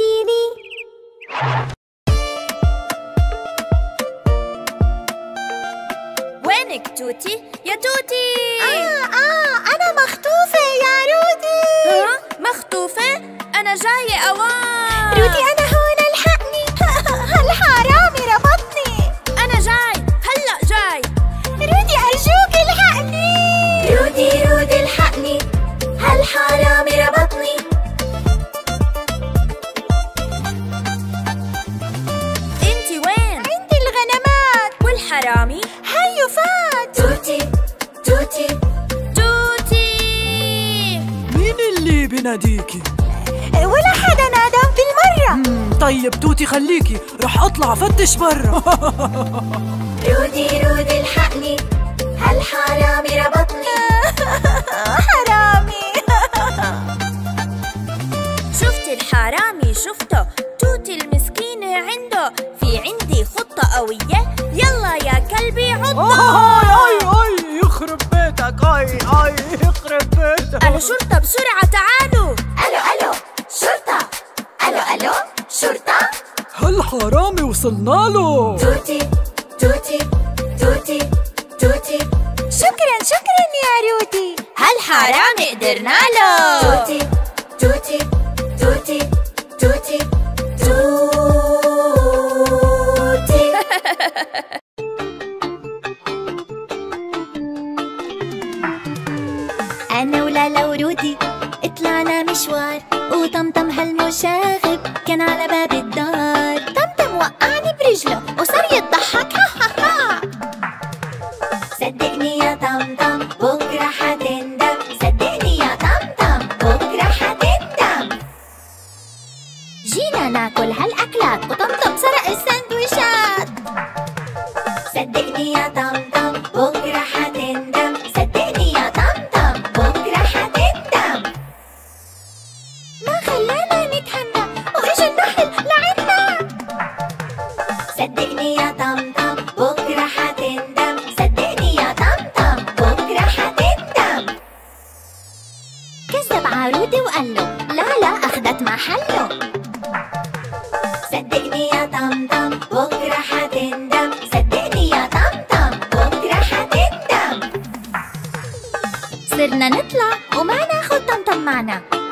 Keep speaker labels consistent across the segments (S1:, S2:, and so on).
S1: تي في
S2: وينك
S3: مم، طيب توتي خليكي رح أطلع فتش برا.
S1: رودي رودي الحقني هالحرامي ربطني. حرامي.
S2: شفت الحرامي شفته توتي المسكينة عنده. في عندي خطة قوية يلا يا كلبي عضه
S3: اي اي اي يخرب بيتك اي اي يخرب بيتك.
S2: أنا شرطة بسرعة تعالوا.
S3: هالحرامي وصلنا له.
S1: توتي توتي توتي توتي. شكرا شكرا يا رودي.
S2: هالحرامي قدرنا له.
S1: توتي توتي توتي توتي توتي. أنا ولالا ورودي طلعنا مشوار وطمطم هالمشاغب كان على باب الدار.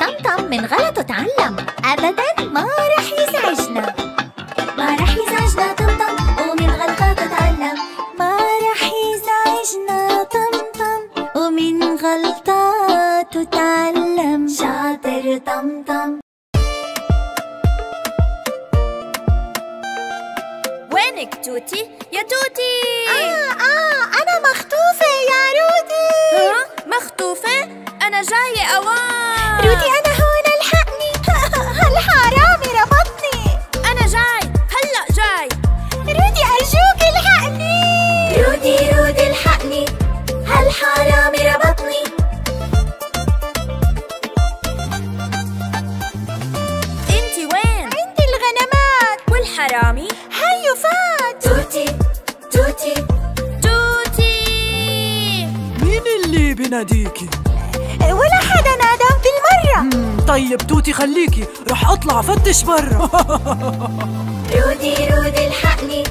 S1: طمطم من غلطه تعلم. أبدا ما رح يزعجنا. ما رح يزعجنا طمطم ومن غلطاته تعلم. ما رح يزعجنا طمطم ومن غلطاته تعلم. شاطر طمطم.
S2: وينك توتي يا توتي؟
S1: آه آه أنا مخطوفة يا رودي.
S2: مخطوفة؟ أنا جاية أوان.
S1: رودي أنا هون ألحقني. هالحرامي ربطني.
S2: أنا جاي. هلأ جاي.
S1: رودي أرجوك الحقني. رودي رودي الحقني. هالحرامي ربطني.
S2: انتي وين؟
S1: عندي الغنمات.
S2: والحرامي؟
S1: هيو فات توتي توتي.
S2: توتي.
S3: مين اللي بناديكي؟
S1: ولا حدا نادى. بالمرة
S3: طيب توتي خليكي رح أطلع فتش برا.
S1: رودي رودي الحقني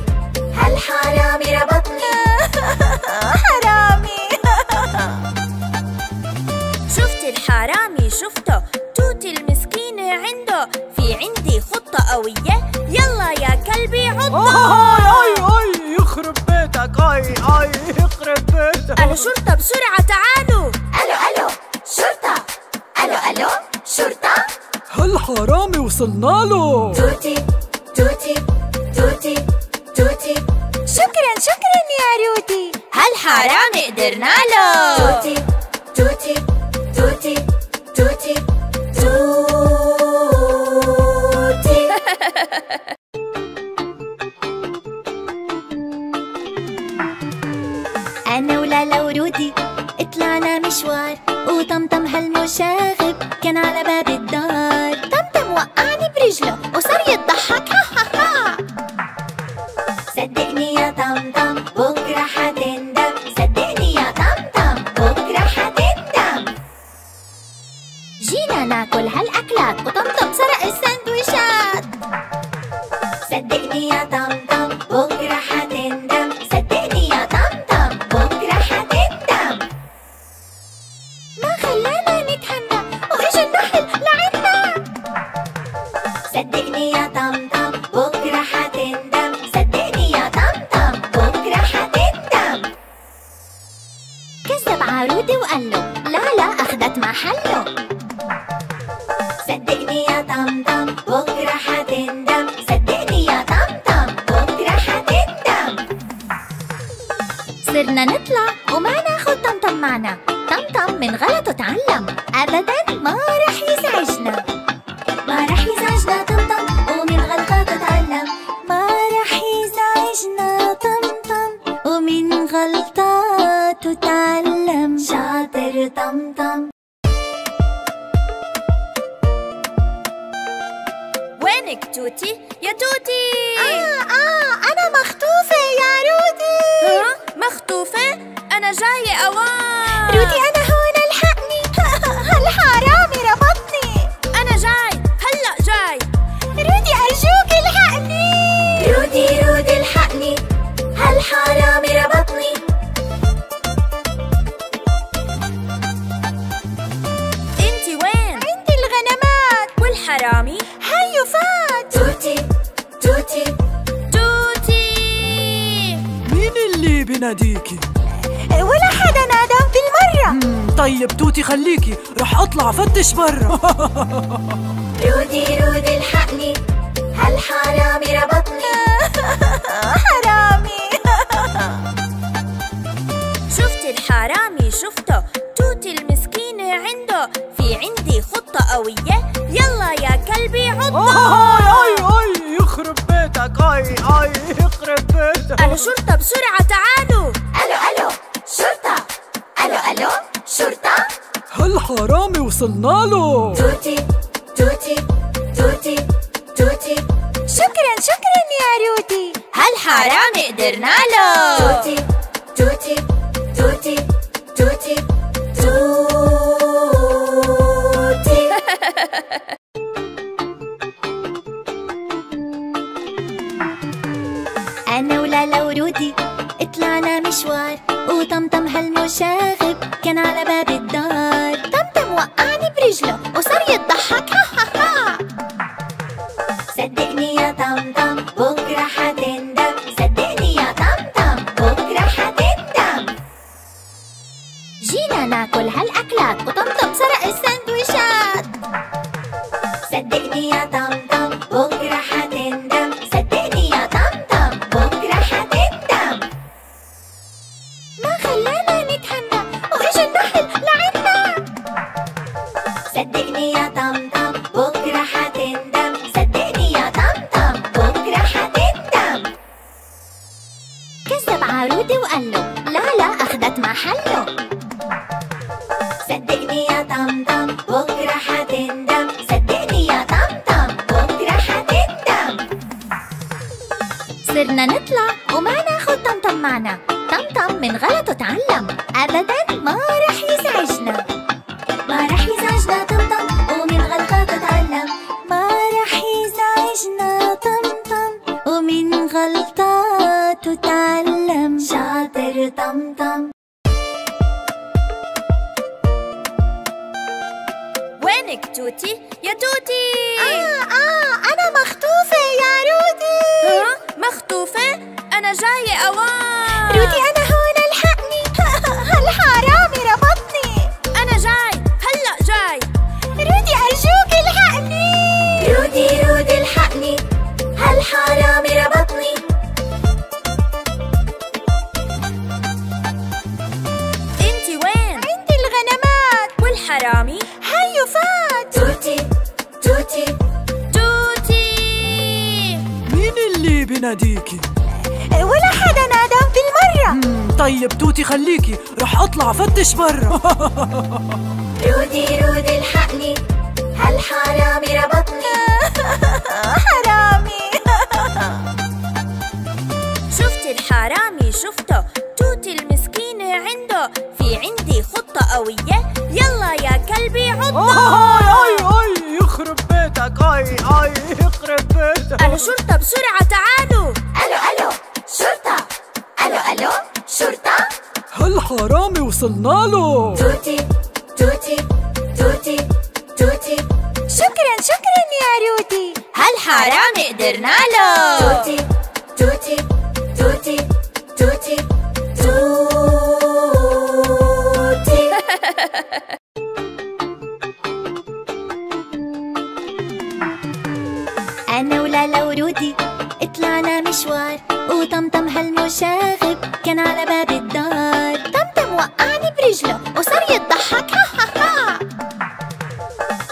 S1: هالحرامي ربطني. حرامي.
S2: شفت الحرامي شفته توتي المسكينة عنده. في عندي خطة قوية يلا يا كلبي عضه
S3: آي آي آي يخرب بيتك آي آي يخرب بيتك.
S2: أنا شرطة بسرعة تعالوا.
S3: هالحرامي وصلنا له.
S1: توتي توتي توتي توتي. شكرا شكرا يا رودي.
S2: هالحرامي قدرنا له.
S1: توتي توتي توتي توتي توتي. أنا ولالا ورودي طلعنا مشوار وطمطم هالمشاغب كان على باب الدار. رجله وصار يضحك. ها ها ها. صدقني يا طم طم بكرة حتندم. صدقني يا طم طم بكرة حتندم. جينا ناكل هالأكلات وطم طم سرق السندويشات. صدقني يا طم صرنا نطلع وما ناخد طمطم معنا. طمطم من غلطه اتعلم أبدا ما
S2: وينك توتي يا توتي
S1: آه آه أنا مخطوفة يا رودي.
S2: ها؟ مخطوفة؟ أنا جاية أوان.
S1: رودي أنا
S3: اللي بناديكي
S1: ولا حدا نادى بالمرة
S3: طيب توتي خليكي رح أطلع فتش برا
S1: رودي رودي الحقني هالحرامي ربطني. حرامي.
S2: شفت الحرامي شفته توتي المسكينة عنده. في عندي خطة قوية يلا يا كلبي عضه
S3: اي أي أي يخرب بيتك اي اي يخرب بيتك
S2: أنا شرطة بسرعة تعالوا.
S1: ألو ألو شرطة. ألو ألو شرطة.
S3: هالحرامي وصلنا له؟
S1: توتي توتي توتي توتي. شكرا شكرا يا رودي.
S2: هالحرامي قدرنا له؟
S1: توتي. اتعلم شاطر طمطم
S2: وينك توتي يا توتي؟
S1: آه آه أنا مخطوفة يا رودي.
S2: ها مخطوفة؟ أنا جاية أوان.
S1: رودي أنا توتي
S3: خليكي رح أطلع فتش برا وصلنا له.
S1: توتي توتي توتي توتي. شكرا شكرا يا رودي.
S2: هالحرامي قدرنا له.
S1: توتي توتي توتي توتي توتي. أنا ولالا ورودي طلعنا مشوار وطمطم هالمشاغب كان على باب الدار. برجله وصار يضحك ها ها ها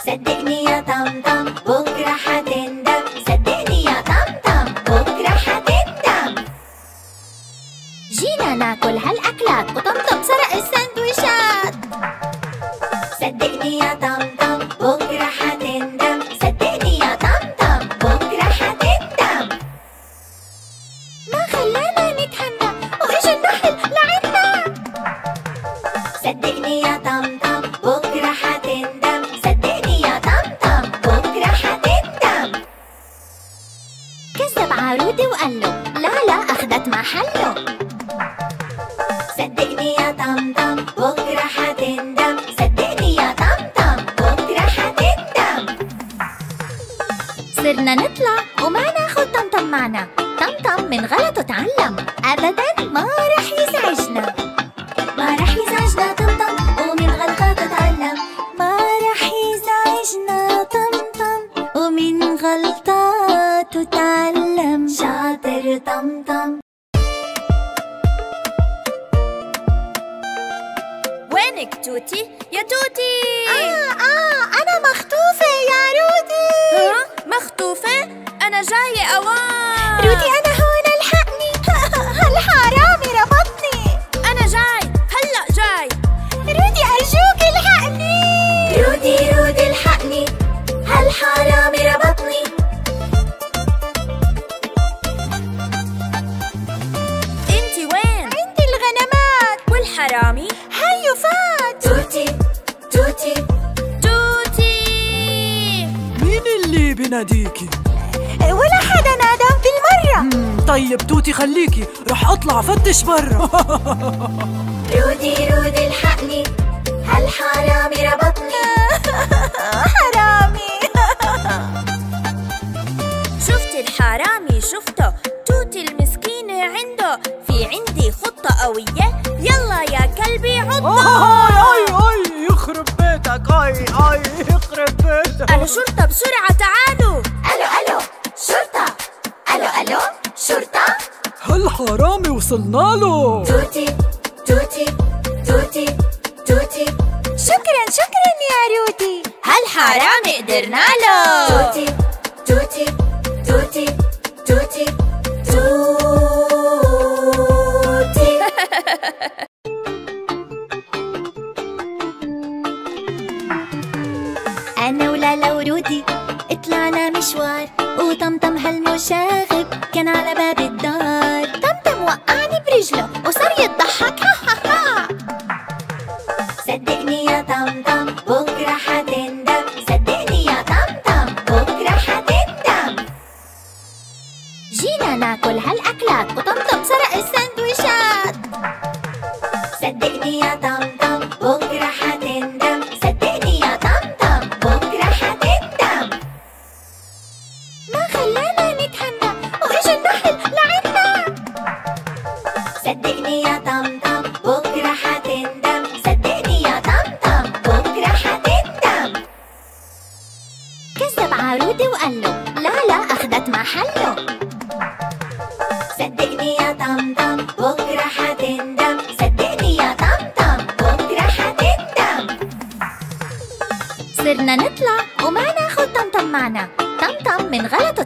S1: صدقني يا طمطم بكرة حتندم صدقني يا طمطم بكرة حتندم جينا ناكل هالأكلات. وطمطم سرق السندويشات. صدقني يا طمطم بكرة حتندم صدقني يا طمطم بكرة حتندم ما خلانا معنا. طمطم من غلطه تعلم أبدا ما رح يزعجنا. ما رح يزعجنا طمطم ومن غلطاته تعلم ما رح يزعجنا طمطم ومن غلطاته تعلم شاطر طمطم
S2: وينك توتي يا توتي؟
S1: آه آه أنا مخطوفة يا رودي.
S2: مخطوفة؟ أنا جاية أوان
S1: رودي أنا هون ألحقني. هالحرامي ربطني.
S2: أنا جاي هلأ جاي.
S1: رودي أرجوك ألحقني. رودي رودي ألحقني. هالحرامي ربطني.
S2: انتي وين؟
S1: عندي الغنمات.
S2: والحرامي؟
S1: هيو فات. توتي توتي.
S2: توتي.
S3: مين اللي بناديكي
S1: ولا حدا
S3: طيب توتي خليكي رح أطلع فتش برا
S1: رودي رودي الحقني هالحرامي ربطني. حرامي.
S2: شفت الحرامي شفته توتي المسكينة عنده. في عندي خطة قوية يلا يا كلبي عضه
S3: آي آي آي يخرب بيتك آي آي يخرب بيتك.
S2: أنا شرطة بسرعة تعالوا
S3: هالحرامي وصلنا له.
S1: توتي توتي توتي توتي. شكرا شكرا يا رودي
S2: هالحرامي قدرنا له؟
S1: توتي توتي توتي توتي توتي. أنا ولالا ورودي طلعنا مشوار وطمطم هالمشاغب كان على باب الدار. برجله وصار يضحك ها ها ها صدقني يا طمطم بكرة حتندم صدقني يا طمطم بكرة حتندم جينا ناكل هالأكلات. وطمطم سرق السندويشات. صدقني يا طمطم صدقني يا طمطم بكرة حتندم. صرنا نطلع وما ناخد طمطم معنا. طمطم من غلطه